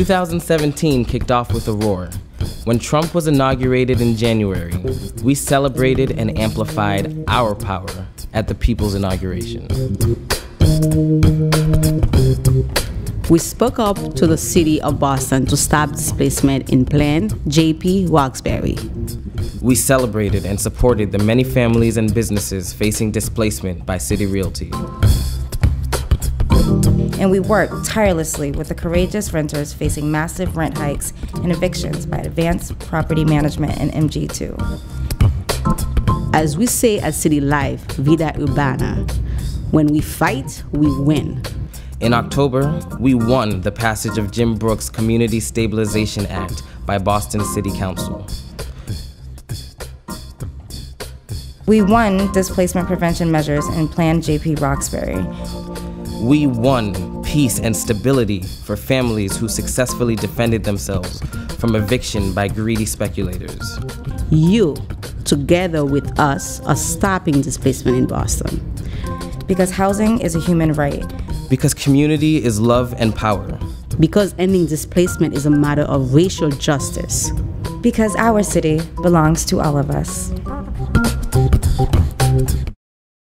2017 kicked off with a roar. When Trump was inaugurated in January, we celebrated and amplified our power at the people's inauguration. We spoke up to the city of Boston to stop displacement in Plan JP Roxbury. We celebrated and supported the many families and businesses facing displacement by City Realty. And we work tirelessly with the courageous renters facing massive rent hikes and evictions by Advanced Property Management and MG2. As we say at City Life, Vida Urbana, when we fight, we win. In October, we won the passage of Jim Brooks' Community Stabilization Act by Boston City Council. We won displacement prevention measures in Plan JP Roxbury. We won peace and stability for families who successfully defended themselves from eviction by greedy speculators. You, together with us, are stopping displacement in Boston. Because housing is a human right. Because community is love and power. Because ending displacement is a matter of racial justice. Because our city belongs to all of us.